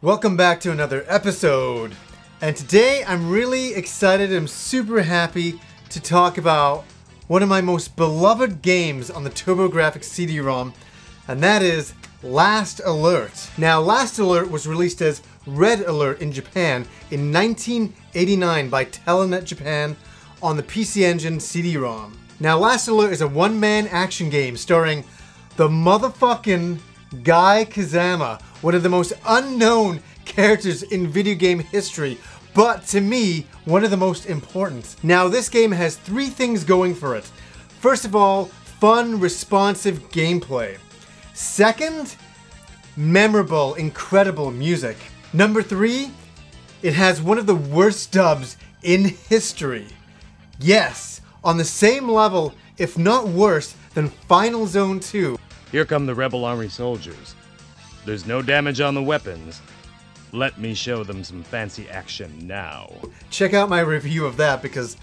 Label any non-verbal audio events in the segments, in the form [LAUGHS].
Welcome back to another episode. And today I'm really excited, I'm super happy to talk about one of my most beloved games on the TurboGrafx CD-ROM, and that is Last Alert. Now, Last Alert was released as Red Alert in Japan in 1989 by Telenet Japan on the PC Engine CD-ROM. Now, Last Alert is a one-man action game starring the motherfucking Guy Kazama, one of the most unknown characters in video game history, but to me, one of the most important. Now, this game has three things going for it. First of all, fun, responsive gameplay. Second, memorable, incredible music. Number three, it has one of the worst dubs in history. Yes, on the same level, if not worse, than Final Zone 2. Here come the Rebel Army soldiers. There's no damage on the weapons. Let me show them some fancy action now. Check out my review of that because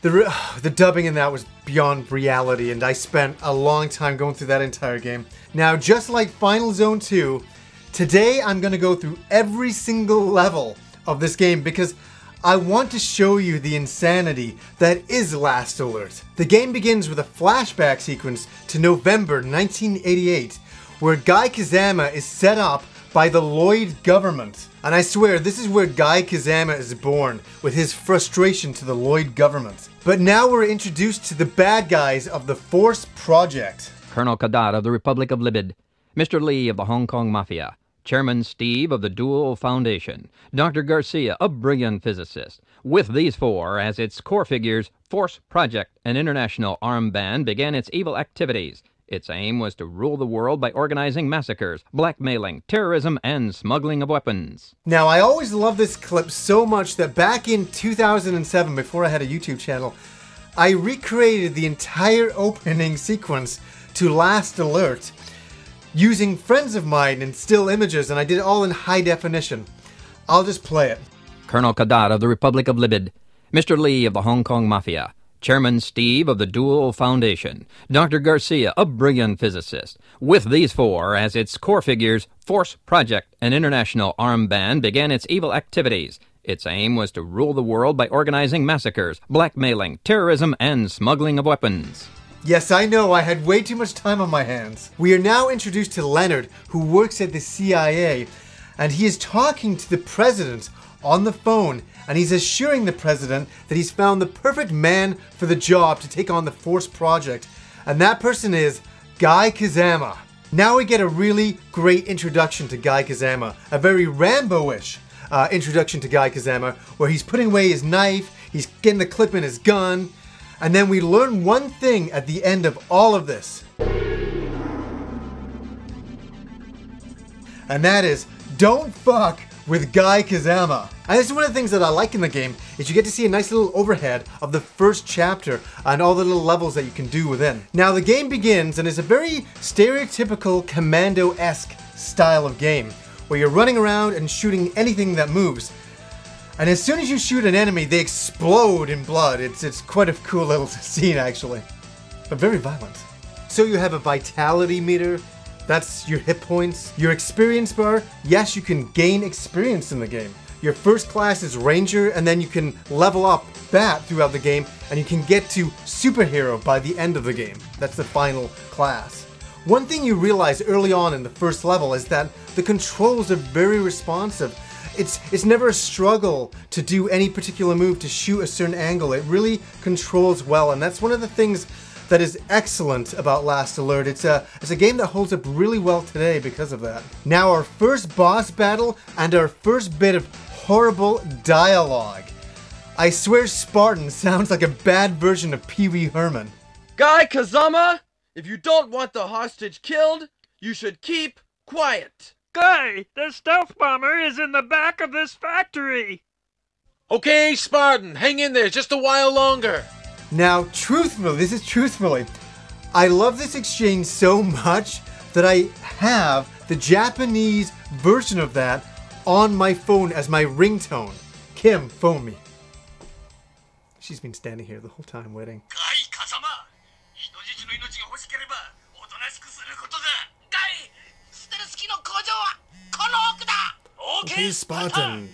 the [SIGHS] the dubbing in that was beyond reality, and I spent a long time going through that entire game. Now, just like Final Zone 2, today I'm going to go through every single level of this game because I want to show you the insanity that is Last Alert. The game begins with a flashback sequence to November 1988, where Guy Kazama is set up by the Lloyd government. And I swear, this is where Guy Kazama is born, with his frustration to the Lloyd government. But now we're introduced to the bad guys of the Force Project. Colonel Kadar of the Republic of Libid, Mr. Lee of the Hong Kong Mafia, Chairman Steve of the Dual Foundation, Dr. Garcia, a brilliant physicist. With these four as its core figures, Force Project, an international armed band, began its evil activities. Its aim was to rule the world by organizing massacres, blackmailing, terrorism, and smuggling of weapons. Now, I always love this clip so much that back in 2007, before I had a YouTube channel, I recreated the entire [LAUGHS] opening sequence to Last Alert using friends of mine and still images, and I did it all in high definition. I'll just play it. Colonel Kadar of the Republic of Libid, Mr. Lee of the Hong Kong Mafia, Chairman Steve of the Dual Foundation, Dr. Garcia, a brilliant physicist. With these four as its core figures, Force Project, an international armed band, began its evil activities. Its aim was to rule the world by organizing massacres, blackmailing, terrorism, and smuggling of weapons. Yes, I know, I had way too much time on my hands. We are now introduced to Leonard, who works at the CIA, and he is talking to the president on the phone, and he's assuring the president that he's found the perfect man for the job to take on the Force Project, and that person is Guy Kazama. Now we get a really great introduction to Guy Kazama, a very Rambo-ish uh, introduction to Guy Kazama, where he's putting away his knife, he's getting the clip in his gun, and then we learn one thing at the end of all of this. And that is, don't fuck with Guy Kazama. And this is one of the things that I like in the game, is you get to see a nice little overhead of the first chapter and all the little levels that you can do within. Now the game begins and is a very stereotypical commando-esque style of game, where you're running around and shooting anything that moves. And as soon as you shoot an enemy, they explode in blood. It's, it's quite a cool little [LAUGHS] scene actually, but very violent. So you have a vitality meter, that's your hit points. Your experience bar, yes, you can gain experience in the game. Your first class is Ranger, and then you can level up that throughout the game, and you can get to Superhero by the end of the game. That's the final class. One thing you realize early on in the first level is that the controls are very responsive. It's, it's never a struggle to do any particular move to shoot a certain angle. It really controls well, and that's one of the things that is excellent about Last Alert. It's a, it's a game that holds up really well today because of that. Now our first boss battle and our first bit of horrible dialogue. I swear Spartan [LAUGHS] sounds like a bad version of Pee Wee Herman. Guy Kazama, if you don't want the hostage killed, you should keep quiet. Guy, the stealth bomber is in the back of this factory. Okay, Spartan, hang in there just a while longer. Now, truthfully, this is truthfully, I love this exchange so much that I have the Japanese version of that on my phone as my ringtone. Kim, phone me. She's been standing here the whole time waiting. Okay, Spartan.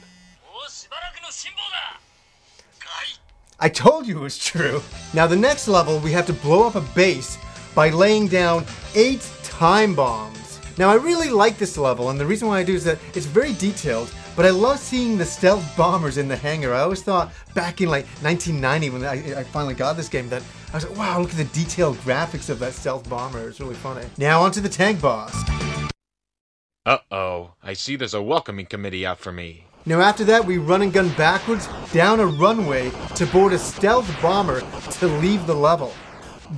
I told you it was true. Now, the next level, we have to blow up a base by laying down eight time bombs. Now, I really like this level, and the reason why I do is that it's very detailed, but I love seeing the stealth bombers in the hangar. I always thought back in like 1990 when I, I finally got this game that I was like, wow, look at the detailed graphics of that stealth bomber. It's really funny. Now, onto the tank boss. Uh oh, I see there's a welcoming committee out for me. Now, after that, we run and gun backwards down a runway to board a stealth bomber to leave the level.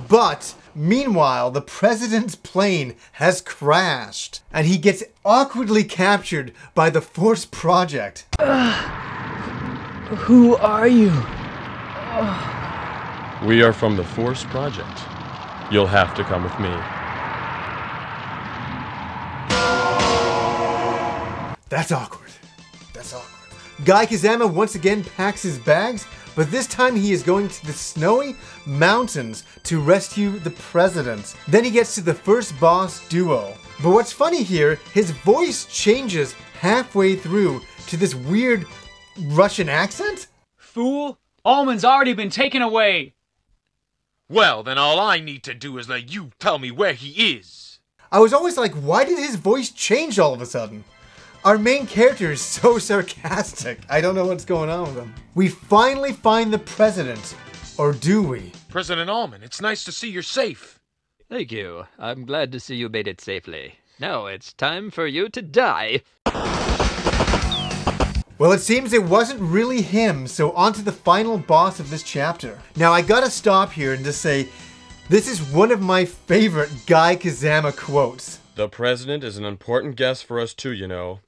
But meanwhile, the president's plane has crashed, and he gets awkwardly captured by the Force Project. Who are you? We are from the Force Project. You'll have to come with me. That's awkward. That's awkward. Guy Kazama once again packs his bags, but this time he is going to the snowy mountains to rescue the president. Then he gets to the first boss duo. But what's funny here, his voice changes halfway through to this weird Russian accent? Fool! Allman's already been taken away! Well, then all I need to do is let you tell me where he is. I was always like, why did his voice change all of a sudden? Our main character is so [LAUGHS] sarcastic. I don't know what's going on with him. We finally find the president. Or do we? President Allman, it's nice to see you're safe. Thank you. I'm glad to see you made it safely. Now it's time for you to die. Well, it seems it wasn't really him, so on to the final boss of this chapter. Now, I gotta stop here and just say, this is one of my favorite Guy Kazama quotes. The President is an important guest for us too, you know.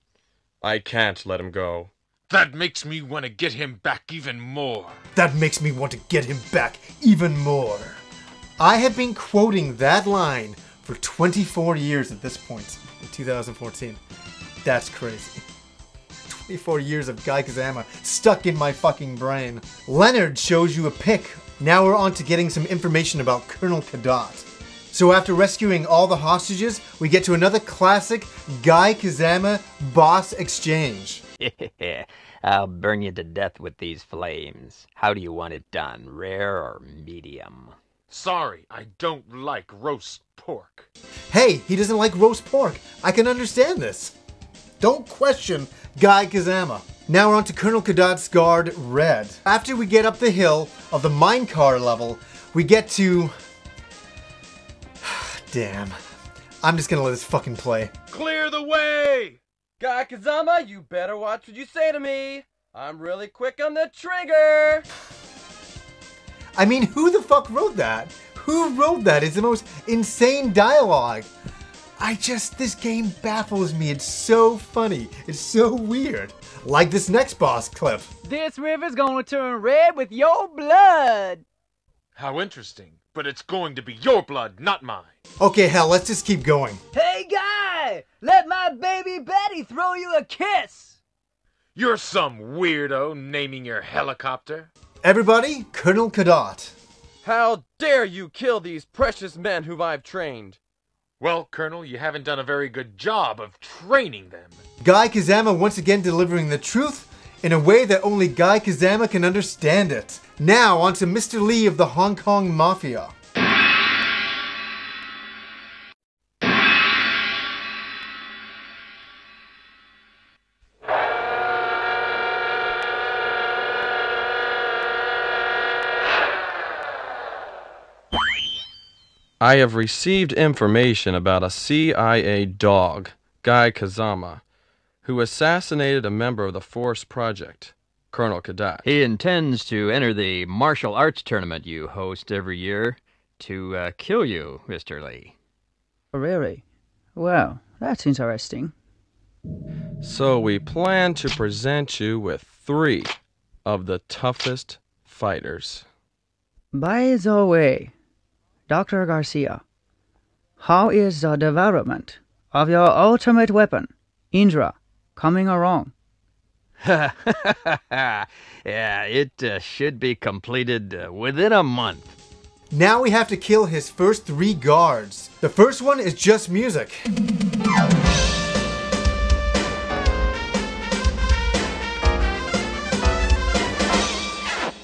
I can't let him go. That makes me want to get him back even more. That makes me want to get him back even more. I have been quoting that line for 24 years at this point in 2014. That's crazy. [LAUGHS] 24 years of Guy Kazama stuck in my fucking brain. Leonard shows you a pic. Now we're on to getting some information about Colonel Kadat. So after rescuing all the hostages, we get to another classic Guy Kazama boss exchange. [LAUGHS] I'll burn you to death with these flames. How do you want it done, rare or medium? Sorry, I don't like roast pork. Hey, he doesn't like roast pork. I can understand this. Don't question Guy Kazama. Now we're on to Colonel Kadat's Guard Red. After we get up the hill of the minecar level, we get to... Damn. I'm just gonna let this fucking play. Clear the way! Guy Kazama, you better watch what you say to me. I'm really quick on the trigger. I mean, who the fuck wrote that? Who wrote that? It's the most insane dialogue. I just, this game baffles me. It's so funny. It's so weird. Like this next boss clip. This river's gonna turn red with your blood! How interesting. But it's going to be your blood, not mine. Okay, hell, let's just keep going. Hey, guy! Let my baby Betty throw you a kiss! You're some weirdo naming your helicopter. Everybody, Colonel Cadot. How dare you kill these precious men whom I've trained? Well, Colonel, you haven't done a very good job of training them. Guy Kazama once again delivering the truth in a way that only Guy Kazama can understand it. Now, on to Mr. Lee of the Hong Kong Mafia. I have received information about a CIA dog, Guy Kazama, who assassinated a member of the Force Project, Colonel Kadat. He intends to enter the martial arts tournament you host every year to uh, kill you, Mr. Lee. Really? Well, that's interesting. So we plan to present you with three of the toughest fighters. By the way, Dr. Garcia, how is the development of your ultimate weapon, Indra, coming along. [LAUGHS] yeah, it uh, should be completed uh, within a month. Now we have to kill his first three guards. The first one is just music.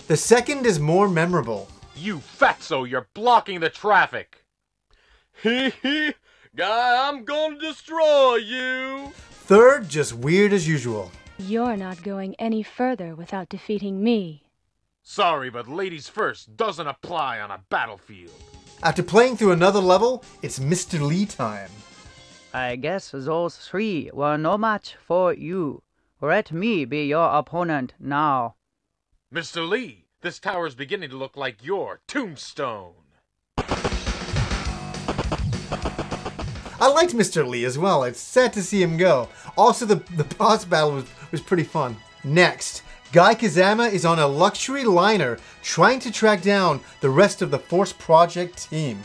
The second is more memorable. You fatso, you're blocking the traffic! [LAUGHS] Hee hee! guy, I'm gonna destroy you! Third, just weird as usual. You're not going any further without defeating me. Sorry, but ladies first doesn't apply on a battlefield. After playing through another level, it's Mr. Lee time. I guess those three were no match for you. Let me be your opponent now. Mr. Lee, this tower's beginning to look like your tombstone. Liked Mr. Lee as well. It's sad to see him go. Also, the, the boss battle was, was pretty fun. Next, Guy Kazama is on a luxury liner trying to track down the rest of the Force Project team.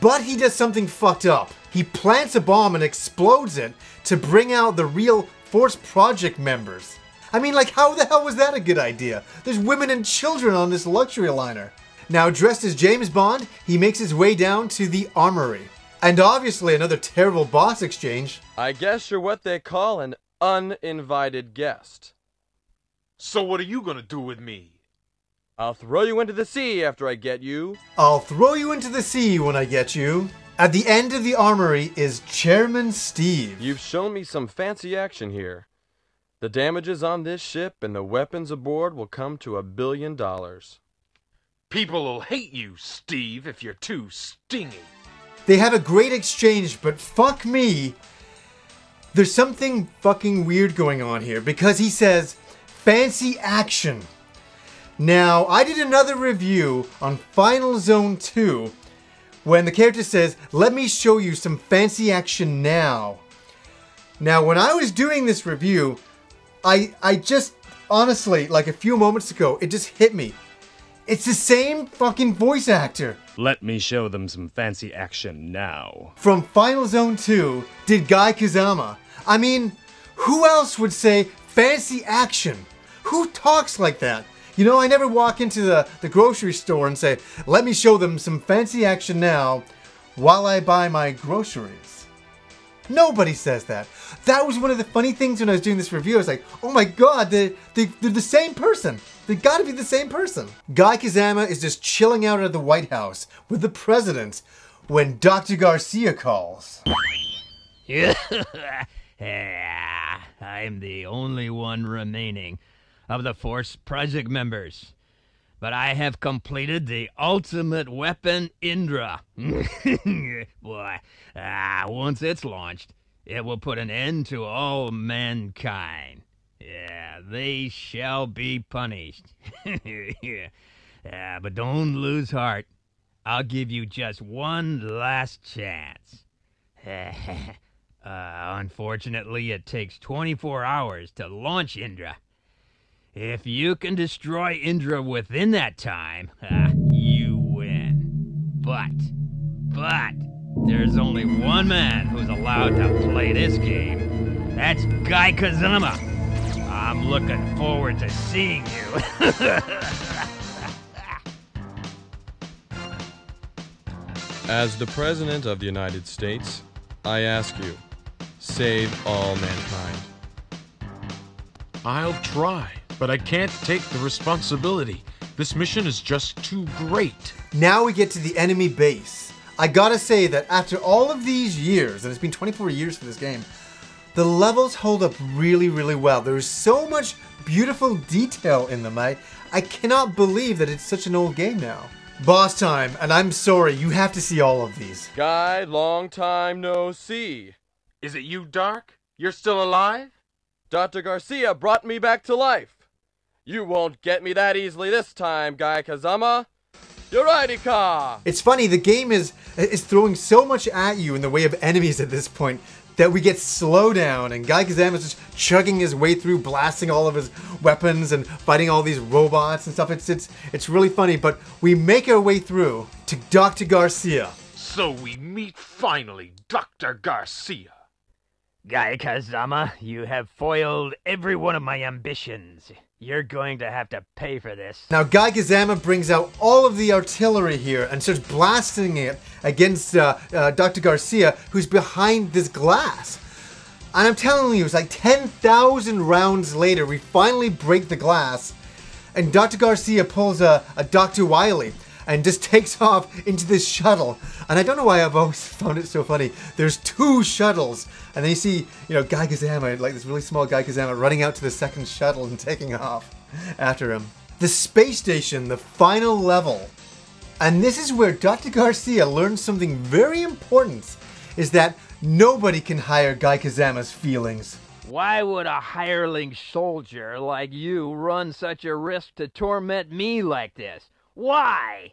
But he does something fucked up. He plants a bomb and explodes it to bring out the real Force Project members. I mean, like, how the hell was that a good idea? There's women and children on this luxury liner. Now, dressed as James Bond, he makes his way down to the armory. And obviously, another terrible boss exchange. I guess you're what they call an uninvited guest. So, what are you gonna do with me? I'll throw you into the sea after I get you. I'll throw you into the sea when I get you. At the end of the armory is Chairman Steve. You've shown me some fancy action here. The damages on this ship and the weapons aboard will come to a billion dollars. People'll hate you, Steve, if you're too stingy. They have a great exchange, but fuck me. There's something fucking weird going on here because he says, fancy action. Now, I did another review on Final Zone 2 when the character says, let me show you some fancy action now. Now, when I was doing this review, I, I just, honestly, like a few moments ago, it just hit me. It's the same fucking voice actor. Let me show them some fancy action now. From Final Zone 2 did Guy Kazama. I mean, who else would say fancy action? Who talks like that? You know, I never walk into the, the grocery store and say, let me show them some fancy action now while I buy my groceries. Nobody says that. That was one of the funny things when I was doing this review. I was like, oh my god, they, they, they're the same person. They gotta be the same person. Guy Kazama is just chilling out at the White House with the president when Dr. Garcia calls. [LAUGHS] I'm the only one remaining of the Force Project members. But I have completed the ultimate weapon, Indra. [LAUGHS] Boy, ah, once it's launched, it will put an end to all mankind. Yeah, they shall be punished. [LAUGHS] yeah, but don't lose heart. I'll give you just one last chance. [LAUGHS] uh, unfortunately, it takes 24 hours to launch Indra. If you can destroy Indra within that time, [LAUGHS] uh, you win. But, but, there's only one man who's allowed to play this game. That's Guy Kazama. I'm looking forward to seeing you. [LAUGHS] As the President of the United States, I ask you, save all mankind. I'll try, but I can't take the responsibility. This mission is just too great. Now we get to the enemy base. I gotta say that after all of these years, and it's been 24 years for this game, the levels hold up really, really well. There's so much beautiful detail in them. I, I cannot believe that it's such an old game now. Boss time, and I'm sorry, you have to see all of these. Guy, long time no see. Is it you, Dark? You're still alive? Dr. Garcia brought me back to life. You won't get me that easily this time, Guy Kazama. Eureka! It's funny, the game is is throwing so much at you in the way of enemies at this point that we get slow down and Guy Kazama is just chugging his way through, blasting all of his weapons and fighting all these robots and stuff. It's it's it's really funny, but we make our way through to Dr. Garcia. So we meet finally, Dr. Garcia. Guy Kazama, you have foiled every one of my ambitions. You're going to have to pay for this. Now, Guy Kazama brings out all of the artillery here and starts blasting it against uh, uh, Dr. Garcia, who's behind this glass. And I'm telling you, it's like 10,000 rounds later, we finally break the glass. and Dr. Garcia pulls a, a Dr. Wily and just takes [LAUGHS] off into this shuttle. And I don't know why I've always [LAUGHS] found it so funny. There's two shuttles, and then you see, you know, Guy Kazama, like this really small Guy Kazama, running out to the second shuttle and [LAUGHS] taking off after him. The space station, the final level. And this is where Dr. Garcia learns something very important, is that nobody can hire Guy Kazama's feelings. Why would a hireling soldier like you run such a risk to torment me like this? Why?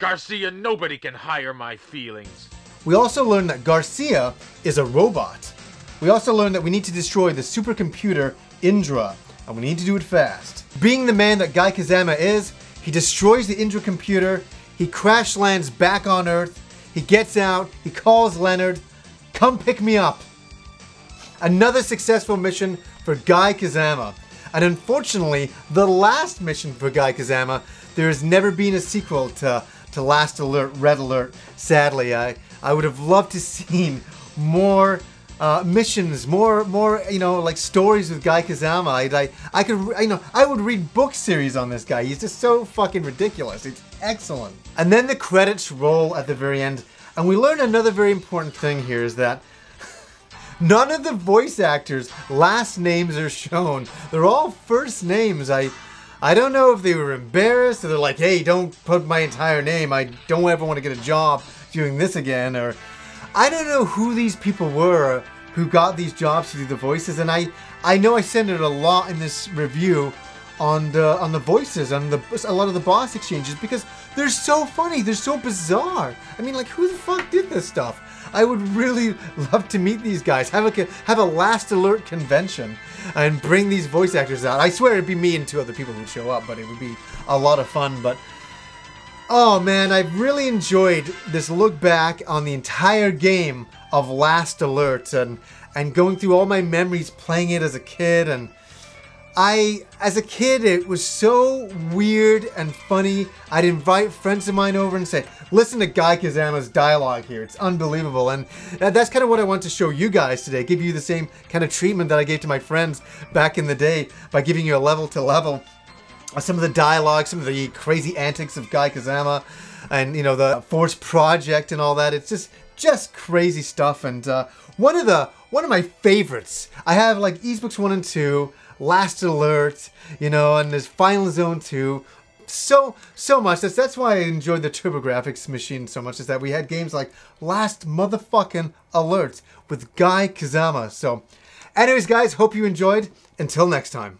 Garcia, nobody can hire my feelings. We also learn that Garcia is a robot. We also learn that we need to destroy the supercomputer Indra, and we need to do it fast. Being the man that Guy Kazama is, he destroys the Indra computer, he crash lands back on Earth, he gets out, he calls Leonard, come pick me up. Another successful mission for Guy Kazama. And unfortunately, the last mission for Guy Kazama, there has never been a sequel to, to Last Alert, Red Alert. Sadly, I, I would have loved to [LAUGHS] seen more uh, missions, more, more, you know, like stories with Guy Kazama. I, I, I could, you know, I would read book series on this guy. He's just so fucking ridiculous. It's excellent. And then the credits roll at the very end, and we learn another very important thing here is that none of the voice actors' last names are shown. They're all first names. I, I don't know if they were embarrassed or they're like, hey, don't put my entire name. I don't ever want to get a job doing this again, or I don't know who these people were who got these jobs to do the voices, and I I know I said it a lot in this review on the on the voices on the a lot of the boss exchanges because they're so funny, they're so bizarre. I mean, like who the fuck did this stuff? I would really love to meet these guys. Have a have a last alert convention and bring these voice actors out. I swear it'd be me and two other people who'd show up, but it would be a lot of fun. But Oh man, I've really enjoyed this look back on the entire game of Last Alert and and going through all my memories playing it as a kid and I as a kid it was so weird and funny. I'd invite friends of mine over and say, "Listen to Guy Kazama's dialogue here. It's unbelievable." And that's kind of what I want to show you guys today. Give you the same kind of treatment that I gave to my friends back in the day by giving you a level to level some of the dialogue, some of the crazy antics of Guy Kazama, and you know the Force Project and all that. It's just just crazy stuff. And uh, one of the one of my favorites. I have like Books one and two, Last Alert, you know, and there's Final Zone two. So so much. That's that's why I enjoyed the TurboGrafx machine so much. Is that we had games like Last Motherfucking Alert with Guy Kazama. So, anyways, guys, hope you enjoyed. Until next time.